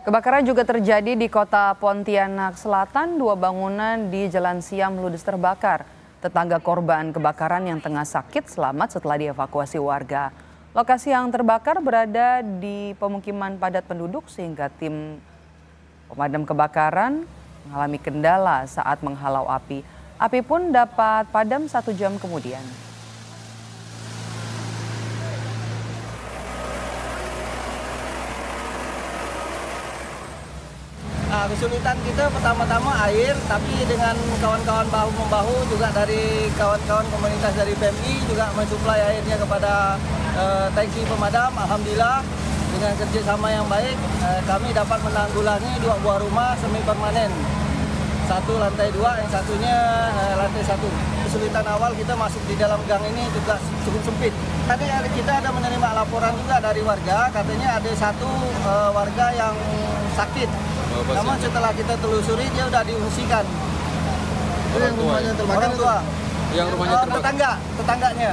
Kebakaran juga terjadi di kota Pontianak Selatan, dua bangunan di Jalan Siam ludes terbakar. Tetangga korban kebakaran yang tengah sakit selamat setelah dievakuasi warga. Lokasi yang terbakar berada di pemukiman padat penduduk sehingga tim pemadam kebakaran mengalami kendala saat menghalau api. Api pun dapat padam satu jam kemudian. Kesulitan kita pertama-tama air, tapi dengan kawan-kawan bahu-membahu juga dari kawan-kawan komunitas dari PMI juga mensuplai airnya kepada uh, tangki pemadam. Alhamdulillah dengan kerjasama yang baik, uh, kami dapat menanggulangi dua buah rumah semi permanen. Satu lantai dua, yang satunya uh, lantai satu. Kesulitan awal kita masuk di dalam gang ini juga cukup sempit. Tadi kita ada menerima laporan juga dari warga, katanya ada satu uh, warga yang sakit namun setelah kita telusuri dia udah diungsikan. Orang tua. Orang tua. Yang rumahnya terbakar. Tetangga, tetangganya.